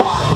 Wow.